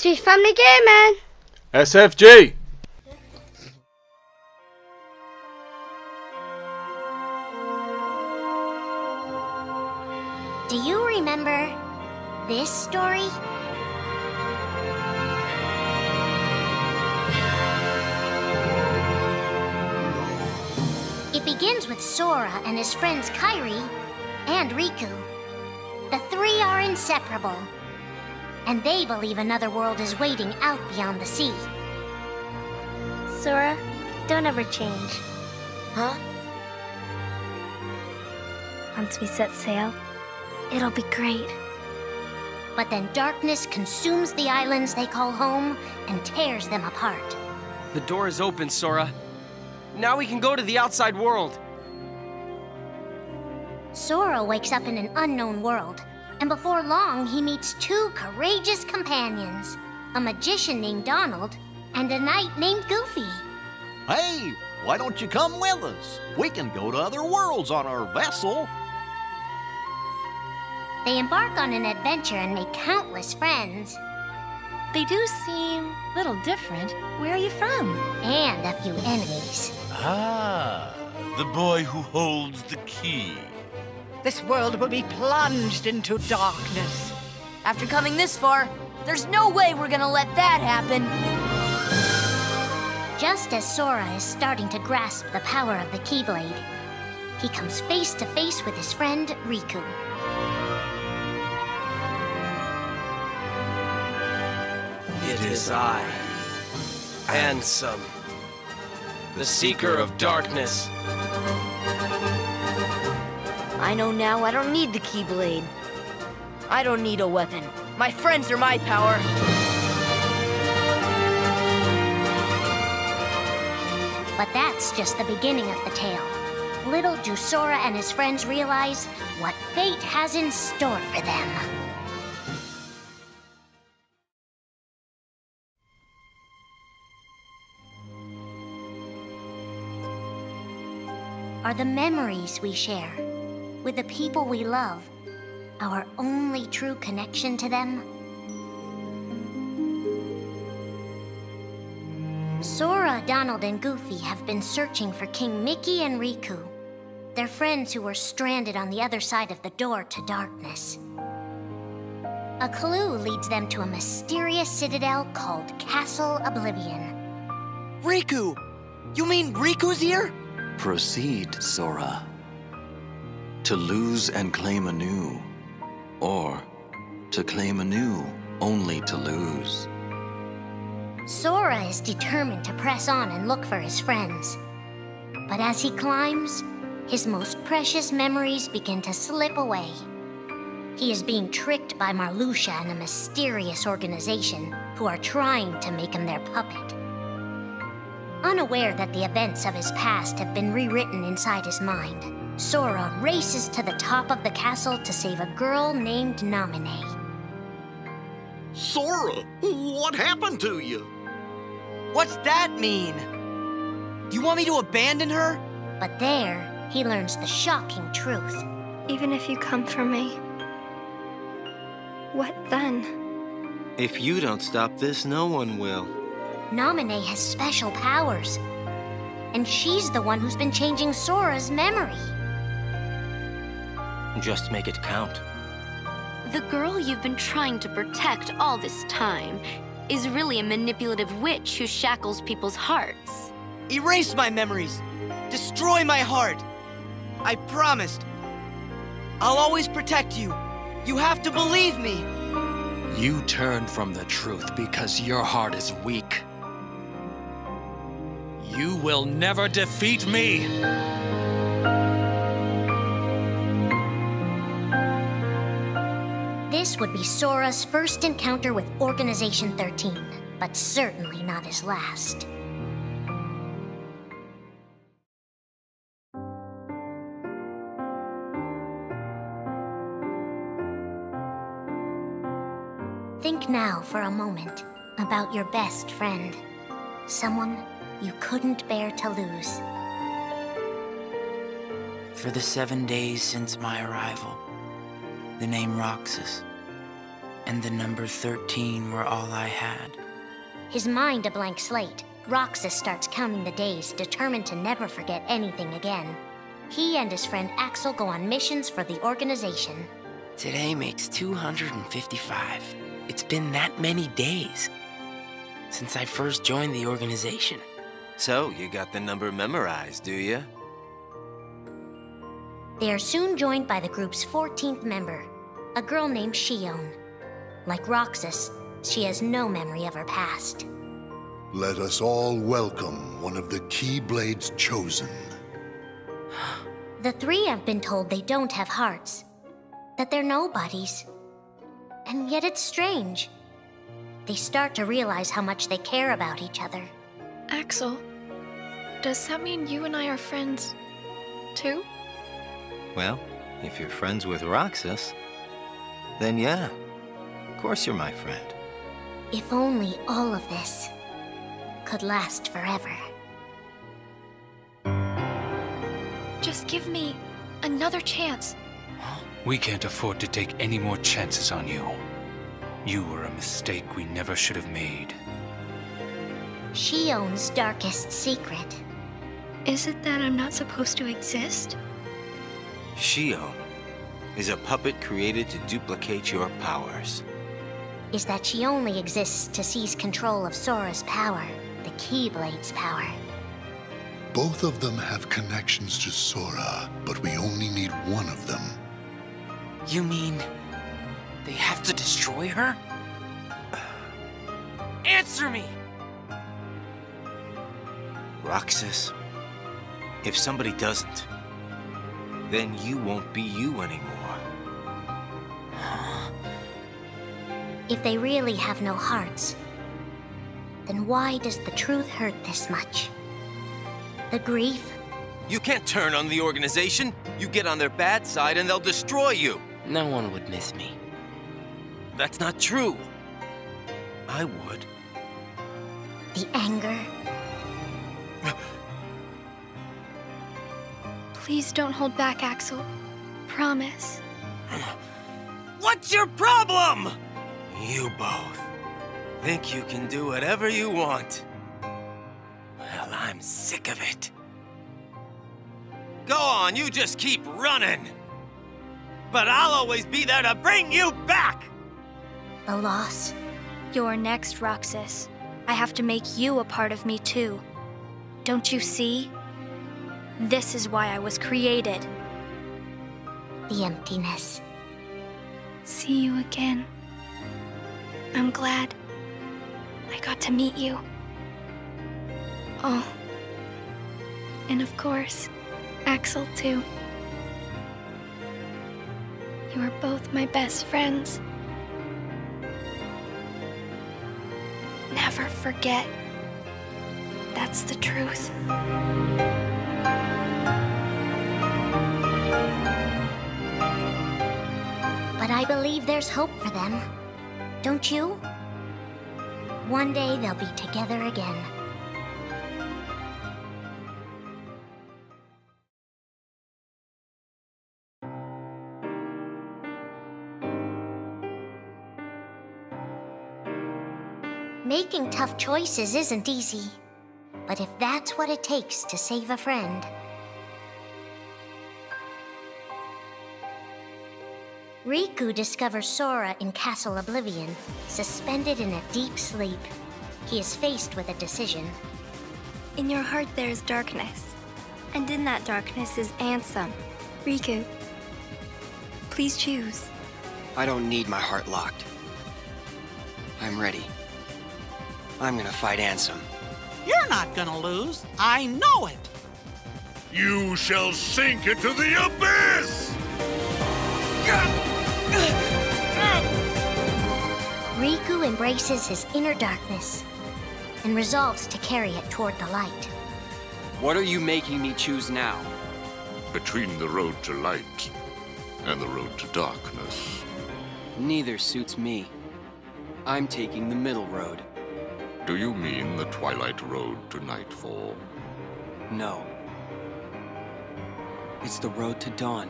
Sweet Family Gaming. SFG! Do you remember this story? It begins with Sora and his friends Kairi and Riku. The three are inseparable, and they believe another world is waiting out beyond the sea. Sora, don't ever change. Huh? Once we set sail, it'll be great. But then darkness consumes the islands they call home and tears them apart. The door is open, Sora. Now we can go to the outside world. Sora wakes up in an unknown world, and before long he meets two courageous companions a magician named Donald and a knight named Goofy. Hey, why don't you come with us? We can go to other worlds on our vessel. They embark on an adventure and make countless friends, They do seem a little different. Where are you from? and a few enemies. Ah, the boy who holds the key. This world will be plunged into darkness. After coming this far, there's no way we're gonna let that happen. Just as Sora is starting to grasp the power of the Keyblade, he comes face to face with his friend Riku. It is I, Ansem, the Seeker of Darkness. I know now I don't need the Keyblade. I don't need a weapon. My friends are my power. But that's just the beginning of the tale. Little do Sora and his friends realize what fate has in store for them. Are the memories we share with the people we love our only true connection to them? Sora, Donald, and Goofy have been searching for King Mickey and Riku. They're friends who were stranded on the other side of the door to darkness. A clue leads them to a mysterious citadel called Castle Oblivion. Riku! You mean Riku's here? Proceed, Sora. To lose and claim anew, or to claim anew only to lose. Sora is determined to press on and look for his friends. But as he climbs, his most precious memories begin to slip away. He is being tricked by Marluxia and a mysterious organization who are trying to make him their puppet. Unaware that the events of his past have been rewritten inside his mind, Sora races to the top of the castle to save a girl named Naminé. Sora, what happened to you? What's that mean? Do You want me to abandon her? But there, he learns the shocking truth. Even if you come for me, what then? If you don't stop this, no one will. Naminé has special powers. And she's the one who's been changing Sora's memory. Just make it count. The girl you've been trying to protect all this time is really a manipulative witch who shackles people's hearts. Erase my memories. Destroy my heart. I promised. I'll always protect you. You have to believe me. You turn from the truth because your heart is weak. You will never defeat me! This would be Sora's first encounter with Organization 13, but certainly not his last. Think now for a moment about your best friend, someone you couldn't bear to lose. For the seven days since my arrival, the name Roxas, And the number 13 were all I had. His mind a blank slate, Roxas starts counting the days, determined to never forget anything again. He and his friend Axel go on missions for the organization. Today makes 255. It's been that many days since I first joined the organization. So, you got the number memorized, do you? They are soon joined by the group's 14th member, a girl named Xion. Like Roxas, she has no memory of her past. Let us all welcome one of the Keyblades chosen. The three have been told they don't have hearts, that they're nobodies. And yet it's strange. They start to realize how much they care about each other. Axel, does that mean you and I are friends, too? Well, if you're friends with Roxas, then yeah, of course you're my friend. If only all of this could last forever. Just give me another chance. We can't afford to take any more chances on you. You were a mistake we never should have made. Xion's darkest secret. Is it that I'm not supposed to exist? Xion is a puppet created to duplicate your powers. Is that she only exists to seize control of Sora's power, the Keyblade's power. Both of them have connections to Sora, but we only need one of them. You mean they have to destroy her? Answer me! Roxas, if somebody doesn't, then you won't be you anymore. If they really have no hearts, then why does the truth hurt this much? The grief? You can't turn on the organization. You get on their bad side and they'll destroy you. No one would miss me. That's not true. I would. The anger? Please don't hold back, Axel. Promise. What's your problem? You both think you can do whatever you want. Well, I'm sick of it. Go on, you just keep running. But I'll always be there to bring you back! The loss? You're next, Roxas. I have to make you a part of me, too. Don't you see? This is why I was created. The emptiness. See you again. I'm glad I got to meet you. Oh. And of course, Axel, too. You are both my best friends. Never forget. That's the truth. But I believe there's hope for them. Don't you? One day they'll be together again. Making tough choices isn't easy. But if that's what it takes to save a friend, Riku discovers Sora in Castle Oblivion, suspended in a deep sleep. He is faced with a decision. In your heart there is darkness, and in that darkness is Ansem. Riku, please choose. I don't need my heart locked. I'm ready. I'm gonna fight Ansem. You're not gonna lose. I know it. You shall sink into the abyss! Embraces his inner darkness and resolves to carry it toward the light. What are you making me choose now? Between the road to light and the road to darkness. Neither suits me. I'm taking the middle road. Do you mean the Twilight Road to Nightfall? No. It's the road to dawn.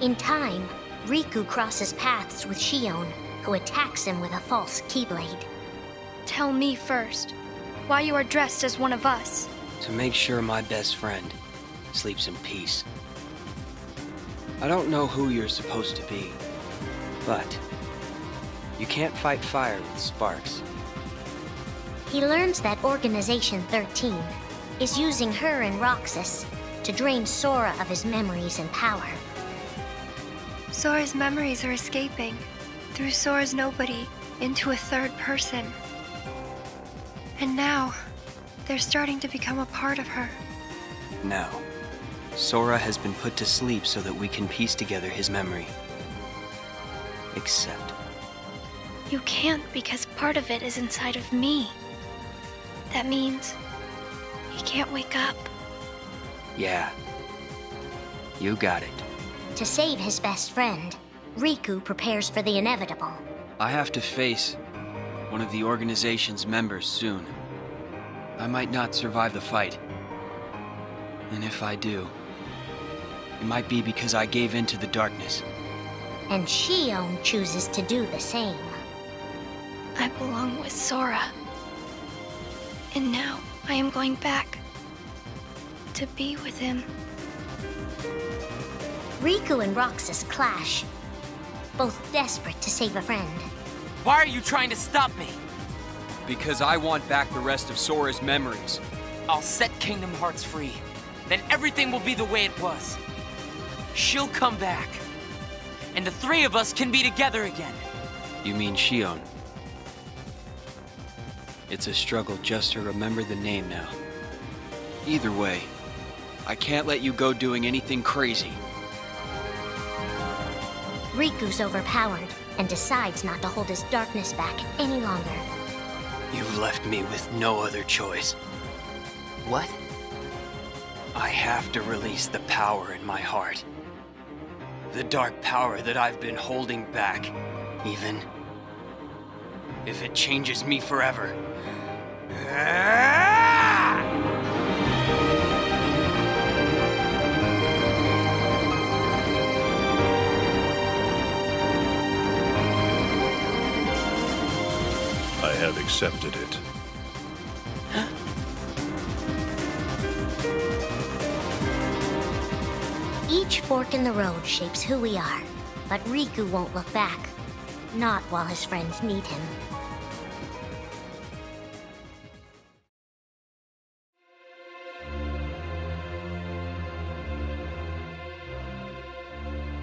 In time, Riku crosses paths with Xion, who attacks him with a false Keyblade. Tell me first, why you are dressed as one of us. To make sure my best friend sleeps in peace. I don't know who you're supposed to be, but you can't fight fire with sparks. He learns that Organization 13 is using her and Roxas to drain Sora of his memories and power. Sora's memories are escaping through Sora's nobody into a third person. And now, they're starting to become a part of her. Now, Sora has been put to sleep so that we can piece together his memory. Except, You can't because part of it is inside of me. That means he can't wake up. yeah. You got it. To save his best friend, Riku prepares for the inevitable. I have to face one of the organization's members soon. I might not survive the fight. And if I do, it might be because I gave in to the darkness. And Xion chooses to do the same. I belong with Sora. And now I am going back to be with him. Riku and Roxas clash, both desperate to save a friend. Why are you trying to stop me? Because I want back the rest of Sora's memories. I'll set Kingdom Hearts free. Then everything will be the way it was. She'll come back. And the three of us can be together again. You mean Xion? It's a struggle just to remember the name now. Either way, I can't let you go doing anything crazy. Riku's overpowered and decides not to hold his darkness back any longer. You've left me with no other choice. What? I have to release the power in my heart. The dark power that I've been holding back, even if it changes me forever. Have accepted it. Each fork in the road shapes who we are, but Riku won't look back. Not while his friends need him.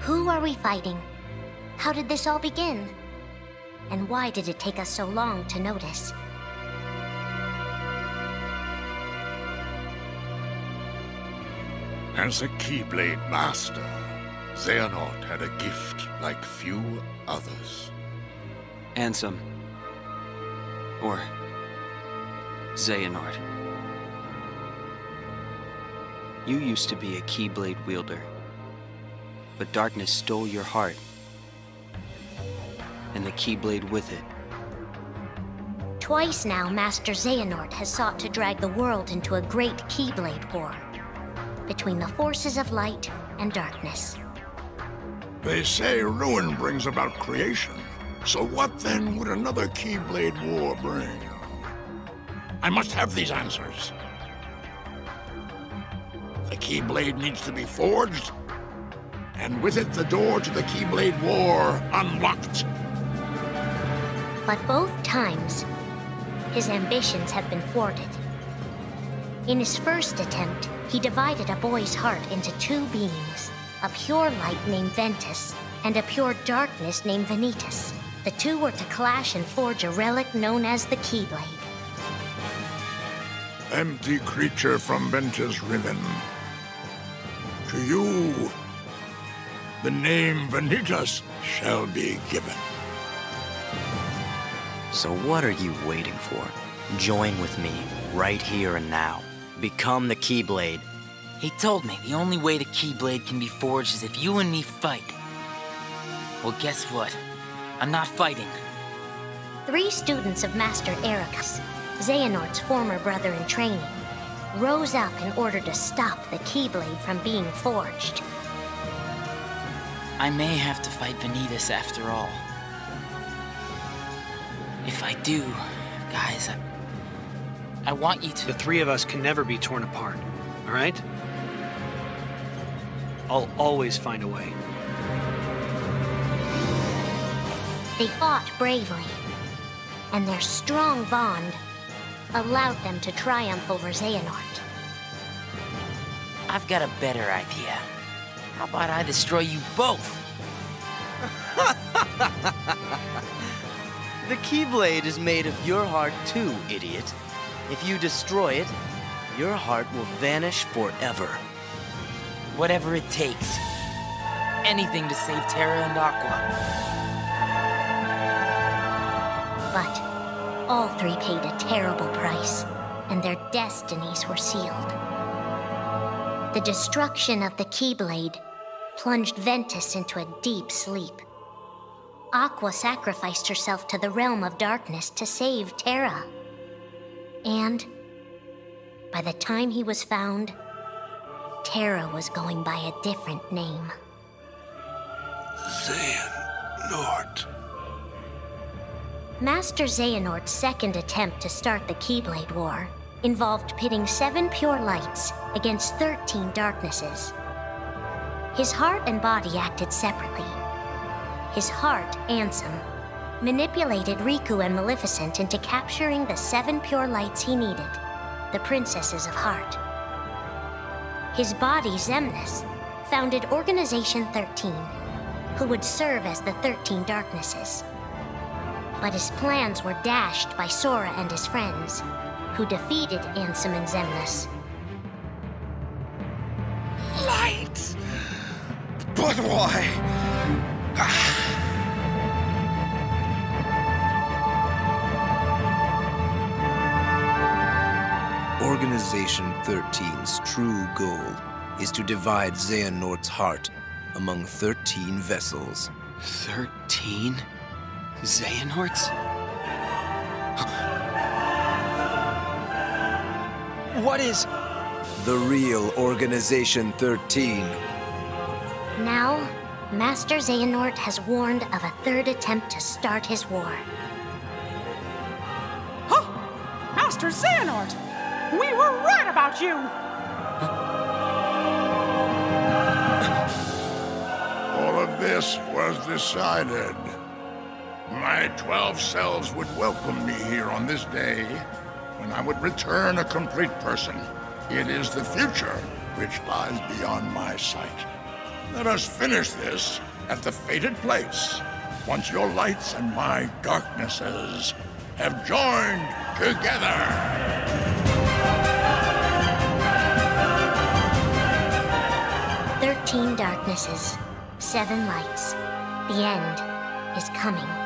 Who are we fighting? How did this all begin? And why did it take us so long to notice? As a Keyblade Master, Xehanort had a gift like few others. Ansem. Or Xehanort. You used to be a Keyblade wielder, but darkness stole your heart, and the Keyblade with it. Twice now, Master Xehanort has sought to drag the world into a great Keyblade war between the forces of light and darkness. They say ruin brings about creation. So what then would another Keyblade War bring? I must have these answers. The Keyblade needs to be forged, and with it the door to the Keyblade War unlocked. But both times, his ambitions have been thwarted. In his first attempt, he divided a boy's heart into two beings a pure light named Ventus, and a pure darkness named Vanitas. The two were to clash and forge a relic known as the Keyblade. Empty creature from Ventus Riven. To you, the name Vanitas shall be given. So what are you waiting for? Join with me, right here and now. Become the Keyblade. He told me the only way the Keyblade can be forged is if you and me fight. Well, guess what? I'm not fighting. Three students of Master Eraqus, Xehanort's former brother in training, rose up in order to stop the Keyblade from being forged. I may have to fight Vanitas after all. If I do, guys, I, I want you to. The three of us can never be torn apart, all right? I'll always find a way. They fought bravely, and their strong bond allowed them to triumph over Xehanort. I've got a better idea. How about I destroy you both? the Keyblade is made of your heart too, idiot. If you destroy it, your heart will vanish forever. Whatever it takes. Anything to save Terra and Aqua. But all three paid a terrible price, and their destinies were sealed. The destruction of the Keyblade plunged Ventus into a deep sleep. Aqua sacrificed herself to the realm of darkness to save Terra. And by the time he was found, Terra was going by a different name. Xehanort. Master Xehanort's second attempt to start the Keyblade War involved pitting seven pure lights against 13 darknesses. His heart and body acted separately. His heart, Ansem, manipulated Riku and Maleficent into capturing the seven pure lights he needed, the Princesses of Heart. His body, Xemnas, founded Organization 13, who would serve as the 13 Darknesses. But his plans were dashed by Sora and his friends, who defeated Ansem and Xemnas. Light! But why? Ah. Organization 13's true goal is to divide Xehanort's heart among 13 vessels. 13? Xehanorts? What is... The real Organization 13. Now, Master Xehanort has warned of a third attempt to start his war. Huh! Master Xehanort! We were right about you! All of this was decided. My twelve selves would welcome me here on this day when I would return a complete person. It is the future which lies beyond my sight. Let us finish this at the fated place once your lights and my darknesses have joined together. Thirteen darknesses, seven lights. The end is coming.